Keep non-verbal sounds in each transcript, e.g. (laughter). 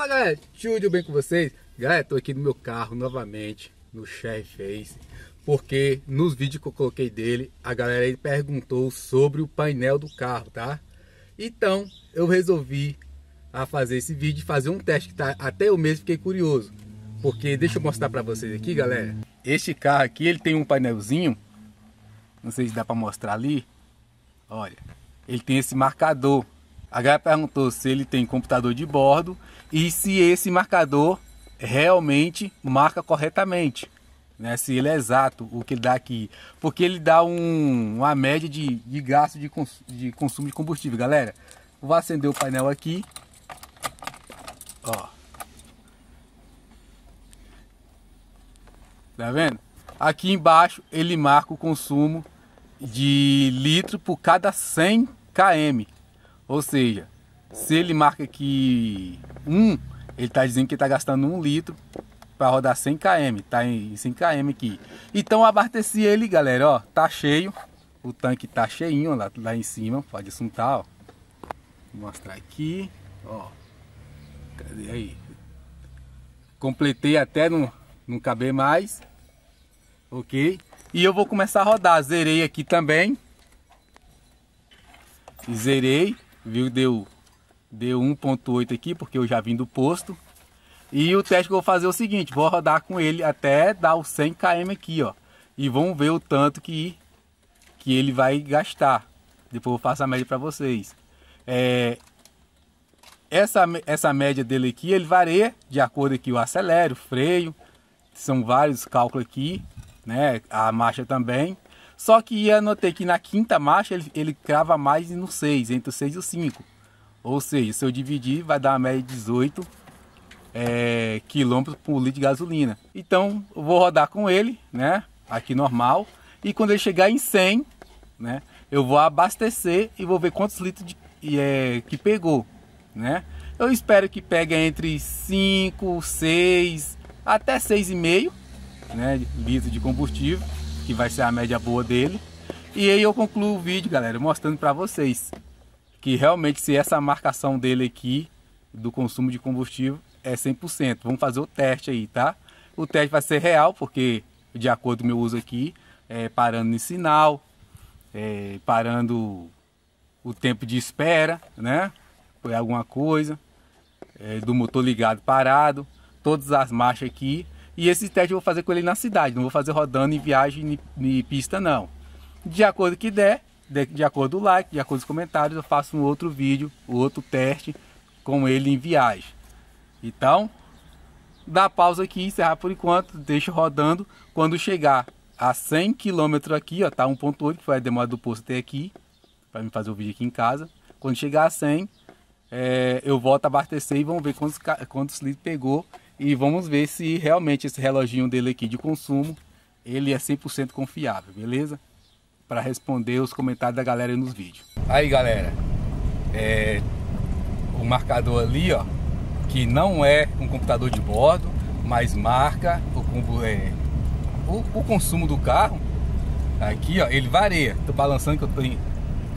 Fala galera, tudo bem com vocês? Galera, tô aqui no meu carro novamente, no Share Face, porque nos vídeos que eu coloquei dele, a galera aí perguntou sobre o painel do carro, tá? Então, eu resolvi a fazer esse vídeo, fazer um teste que tá, até eu mesmo fiquei curioso. Porque deixa eu mostrar pra vocês aqui, galera. Este carro aqui, ele tem um painelzinho, não sei se dá pra mostrar ali. Olha, ele tem esse marcador a galera perguntou se ele tem computador de bordo e se esse marcador realmente marca corretamente. Né, se ele é exato o que ele dá aqui, porque ele dá um, uma média de, de gasto de, cons, de consumo de combustível, galera. Vou acender o painel aqui, ó, tá vendo? Aqui embaixo ele marca o consumo de litro por cada 100 km. Ou seja, se ele marca aqui 1, um, ele está dizendo que está gastando 1 um litro para rodar 100 km, tá em 100 km aqui. Então abasteci ele, galera, ó, tá cheio. O tanque tá cheinho lá, lá em cima, pode assuntar, ó. Vou mostrar aqui, ó. Cadê aí? Completei até não, não caber mais. OK? E eu vou começar a rodar. Zerei aqui também. Zerei viu? Deu, deu 1.8 aqui, porque eu já vim do posto. E o teste que eu vou fazer é o seguinte, vou rodar com ele até dar o 100 km aqui, ó. E vamos ver o tanto que, que ele vai gastar. Depois eu faço a média para vocês. É, essa, essa média dele aqui, ele varia de acordo com o acelero, o freio. São vários cálculos aqui, né? A marcha também. Só que anotei que na quinta marcha ele, ele crava mais no 6, entre o 6 e o 5. Ou seja, se eu dividir, vai dar uma média de 18 é, quilômetros por litro de gasolina. Então, eu vou rodar com ele, né? Aqui normal. E quando ele chegar em 100, né? Eu vou abastecer e vou ver quantos litros de, é, que pegou, né? Eu espero que pegue entre 5, 6, até 6,5 né, litros de combustível que vai ser a média boa dele. E aí eu concluo o vídeo, galera, mostrando para vocês que realmente se essa marcação dele aqui do consumo de combustível é 100%. Vamos fazer o teste aí, tá? O teste vai ser real, porque de acordo com o meu uso aqui, é, parando em sinal, é, parando o tempo de espera, né? Foi alguma coisa, é, do motor ligado parado, todas as marchas aqui e esse teste eu vou fazer com ele na cidade, não vou fazer rodando em viagem em pista não. De acordo que der, de, de acordo com o like, de acordo com os comentários, eu faço um outro vídeo, outro teste com ele em viagem. Então, dá pausa aqui, encerrar por enquanto, deixa rodando. Quando chegar a 100 km aqui, ó, tá 1.8, que foi a demora do posto até aqui, para me fazer o vídeo aqui em casa. Quando chegar a 100, é, eu volto a abastecer e vamos ver quantos, quantos litros pegou e vamos ver se realmente esse reloginho dele aqui de consumo, ele é 100% confiável, beleza? Para responder os comentários da galera nos vídeos. Aí galera, é, o marcador ali ó, que não é um computador de bordo, mas marca o, é, o, o consumo do carro. Aqui ó, ele varia, tô balançando que eu tô, que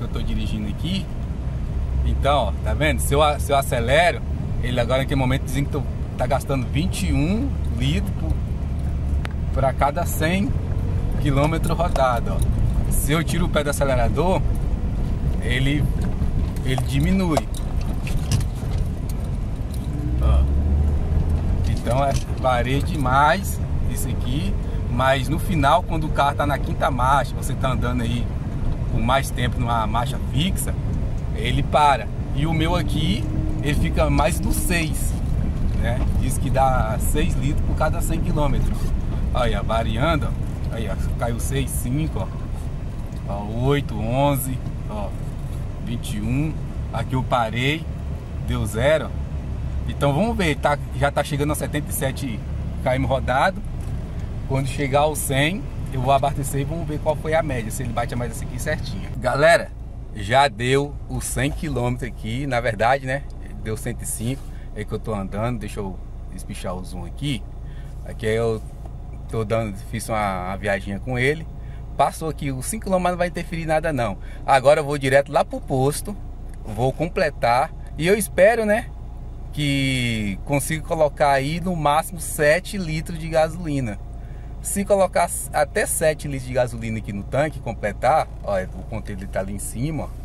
eu tô dirigindo aqui. Então, ó, tá vendo? Se eu, se eu acelero, ele agora naquele momento dizem que tô tá gastando 21 litros para cada 100 km rodado. Se eu tiro o pé do acelerador, ele, ele diminui. Então é, varia demais isso aqui, mas no final, quando o carro está na quinta marcha, você está andando aí com mais tempo numa marcha fixa, ele para. E o meu aqui, ele fica mais do 6 né? Diz que dá 6 litros por cada 100 km. Aí, variando. Aí, caiu 6, 5, ó. ó 8, 11, ó. 21. Aqui eu parei, deu zero. Então vamos ver, tá, já tá chegando a 77 km rodado. Quando chegar ao 100, eu vou abastecer e vamos ver qual foi a média, se ele bate mais essa aqui certinho. Galera, já deu os 100 km aqui, na verdade, né? Deu 105 é que eu tô andando, deixa eu espichar o zoom aqui. Aqui eu tô dando, fiz uma, uma viagem com ele. Passou aqui os 5 km, não vai interferir nada não. Agora eu vou direto lá pro posto, vou completar e eu espero, né, que consigo colocar aí no máximo 7 litros de gasolina. Se colocar até 7 litros de gasolina aqui no tanque, completar, olha, o conteúdo está ali em cima, ó.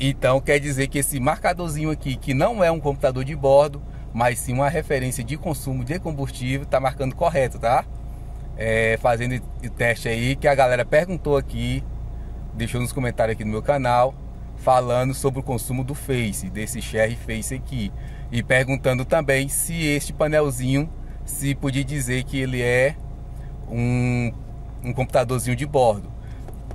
Então quer dizer que esse marcadorzinho aqui, que não é um computador de bordo, mas sim uma referência de consumo de combustível, está marcando correto, tá? É, fazendo teste aí que a galera perguntou aqui, deixou nos comentários aqui no meu canal, falando sobre o consumo do Face, desse Share Face aqui. E perguntando também se este painelzinho, se podia dizer que ele é um, um computadorzinho de bordo.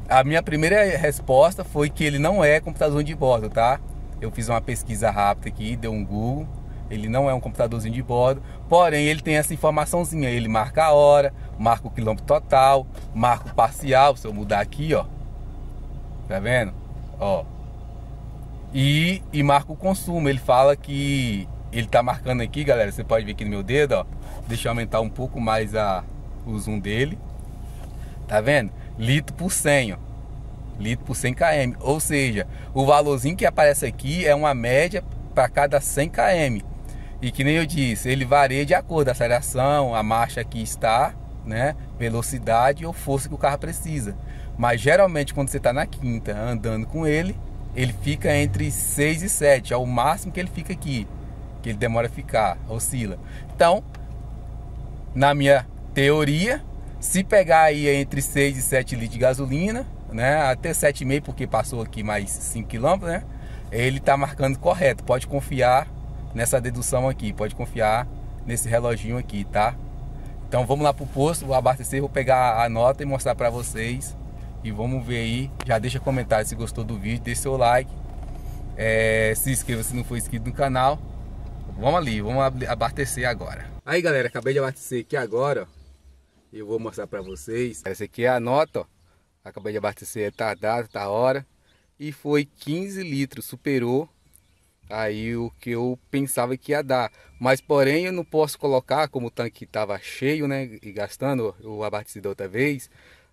A minha primeira resposta foi que ele não é computadorzinho de bordo, tá? Eu fiz uma pesquisa rápida aqui, deu um Google. Ele não é um computadorzinho de bordo, porém ele tem essa informaçãozinha. Ele marca a hora, marca o quilômetro total, marca o parcial. Se eu mudar aqui, ó, tá vendo? Ó, e, e marca o consumo. Ele fala que ele tá marcando aqui, galera. Você pode ver aqui no meu dedo, ó. Deixa eu aumentar um pouco mais a, o zoom dele. Tá vendo? Litro por 100, ó. Litro por 100 km. Ou seja, o valorzinho que aparece aqui é uma média para cada 100 km. E que nem eu disse, ele varia de acordo com a aceleração, a marcha que está, né? Velocidade ou força que o carro precisa. Mas geralmente quando você está na quinta andando com ele, ele fica entre 6 e 7, é o máximo que ele fica aqui, que ele demora a ficar, oscila. Então, na minha teoria, se pegar aí entre 6 e 7 litros de gasolina, né, até 7,5 porque passou aqui mais 5 km, né, ele está marcando correto. Pode confiar nessa dedução aqui, pode confiar nesse reloginho aqui, tá? Então vamos lá pro posto, vou abastecer, vou pegar a nota e mostrar para vocês e vamos ver aí. Já deixa comentário se gostou do vídeo, deixa seu like. É, se inscreva se não for inscrito no canal. Vamos ali, vamos abastecer agora. Aí galera, acabei de abastecer aqui agora. Eu vou mostrar para vocês. Essa aqui é a nota, ó. Acabei de abastecer, tá data, tá hora. E foi 15 litros, superou aí o que eu pensava que ia dar. Mas porém eu não posso colocar, como o tanque estava cheio, né? E gastando, o abastecido outra vez.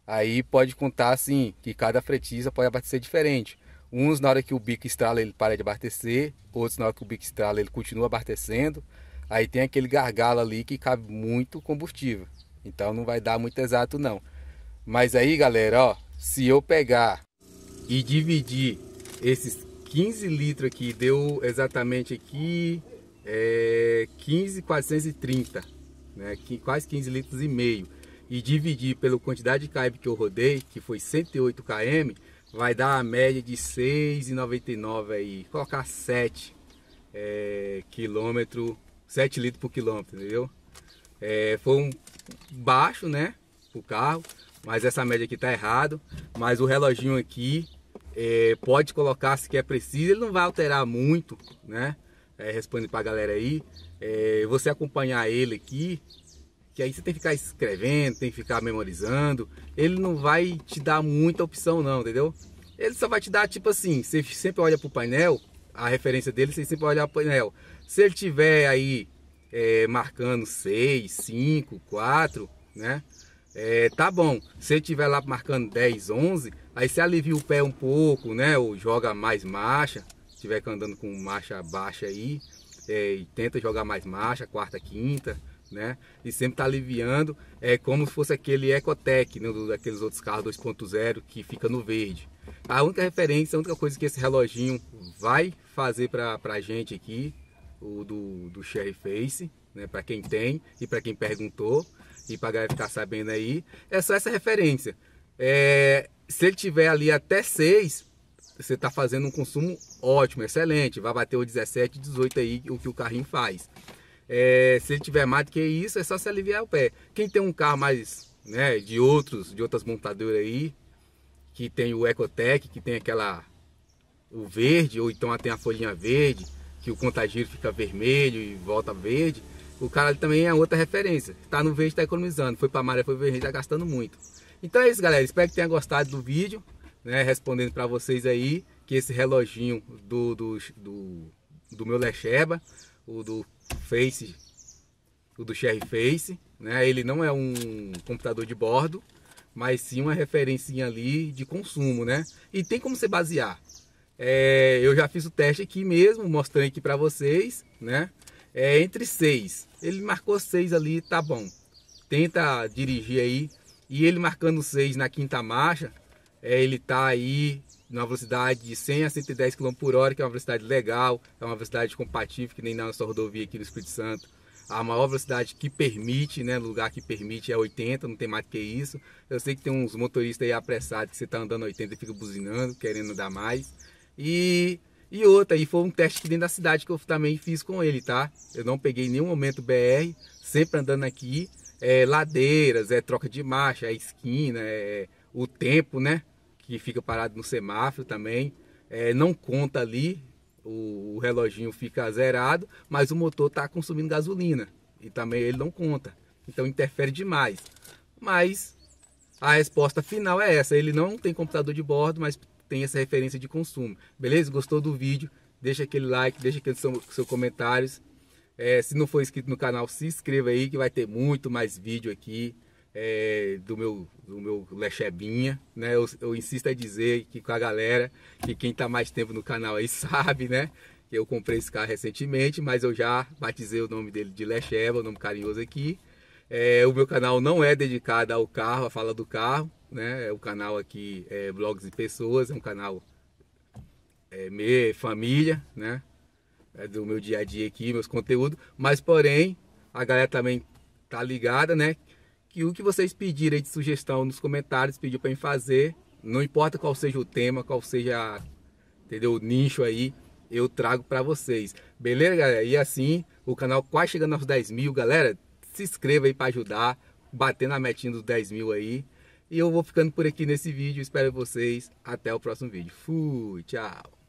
Aí pode contar assim, que cada fretiza pode abastecer diferente. Uns na hora que o bico estrala ele para de abastecer, outros na hora que o bico estrala ele continua abastecendo. Aí tem aquele gargalo ali que cabe muito combustível. Então não vai dar muito exato não. Mas aí galera, ó, se eu pegar e dividir esses 15 litros aqui, deu exatamente aqui é, 15,430, né? quase 15 litros e meio e dividir pela quantidade de km que eu rodei, que foi 108 km, vai dar a média de 6,99 aí, colocar 7 é, quilômetro, 7 litros por quilômetro, entendeu? É, foi um baixo, né, o carro, mas essa média aqui tá errado, mas o reloginho aqui é, pode colocar se quer preciso, ele não vai alterar muito, né? É, responde para a galera aí, é, você acompanhar ele aqui, que aí você tem que ficar escrevendo, tem que ficar memorizando. Ele não vai te dar muita opção não, entendeu? Ele só vai te dar tipo assim, você sempre olha para o painel, a referência dele você sempre olha para o painel. Se ele tiver aí é, marcando 6, 5, 4, né? É, tá bom. Se ele tiver lá marcando 10, 11, aí você alivia o pé um pouco, né? Ou joga mais marcha, se tiver andando com marcha baixa aí, é, e tenta jogar mais marcha, quarta, quinta, né? E sempre está aliviando, é como se fosse aquele Ecotec, né? daqueles outros carros 2.0 que fica no verde. A única referência, a única coisa que esse reloginho vai fazer para a gente aqui, o do, do Cherry Face, né? Para quem tem e para quem perguntou e para galera ficar sabendo aí, é só essa referência. É, se ele tiver ali até 6, você está fazendo um consumo ótimo, excelente, vai bater o 17, 18 aí, o que o carrinho faz. É, se ele tiver mais do que isso, é só se aliviar o pé. Quem tem um carro mais né, de outros, de outras montadoras aí, que tem o Ecotec, que tem aquela o verde, ou então tem a folhinha verde, que o contagiro fica vermelho e volta verde, o cara também é outra referência. Está no verde, está economizando. Foi para maré, foi verde, está gastando muito. Então é isso, galera. Espero que tenha gostado do vídeo, né? Respondendo para vocês aí que esse reloginho do, do, do, do meu Lecheba, o do Face, o do Cherry Face, né? Ele não é um computador de bordo, mas sim uma referência ali de consumo, né? E tem como você basear. É, eu já fiz o teste aqui mesmo, mostrando aqui para vocês, né? É entre 6. Ele marcou 6 ali, tá bom. Tenta dirigir aí. E ele marcando 6 na quinta marcha, é, ele tá aí numa velocidade de 100 a 110 km por hora, que é uma velocidade legal, é uma velocidade compatível, que nem na nossa rodovia aqui no Espírito Santo. A maior velocidade que permite, né, lugar que permite é 80, não tem mais do que isso. Eu sei que tem uns motoristas aí apressados que você tá andando 80 e fica buzinando, querendo dar mais. E, e outra, e foi um teste aqui dentro da cidade que eu também fiz com ele, tá? Eu não peguei nenhum momento BR, sempre andando aqui, é, ladeiras, é troca de marcha, é esquina, é o tempo, né? Que fica parado no semáforo também. É, não conta ali, o, o reloginho fica zerado, mas o motor está consumindo gasolina e também ele não conta. Então interfere demais. Mas a resposta final é essa: ele não tem computador de bordo, mas tem essa referência de consumo. Beleza? Gostou do vídeo? Deixa aquele like, deixa aqueles seus seu comentários. É, se não for inscrito no canal, se inscreva aí que vai ter muito mais vídeo aqui é, do meu, do meu Lechebinha. Né? Eu, eu, insisto a dizer que com a galera, que quem está mais tempo no canal aí (laughs) sabe, né? Que eu comprei esse carro recentemente, mas eu já batizei o nome dele de Lecheba, o nome carinhoso aqui. É, o meu canal não é dedicado ao carro, a fala do carro, né? É o canal aqui é Blogs e Pessoas, é um canal é, me, família, né? É do meu dia a dia aqui, meus conteúdos. Mas porém, a galera também tá ligada, né? Que o que vocês pedirem de sugestão nos comentários, pediu para mim fazer, não importa qual seja o tema, qual seja, entendeu, o nicho aí, eu trago para vocês. Beleza, galera? E assim, o canal quase chegando aos 10 mil, galera se inscreva aí para ajudar, bater na metinha dos 10 mil aí. E eu vou ficando por aqui nesse vídeo, espero vocês, até o próximo vídeo. Fui, tchau!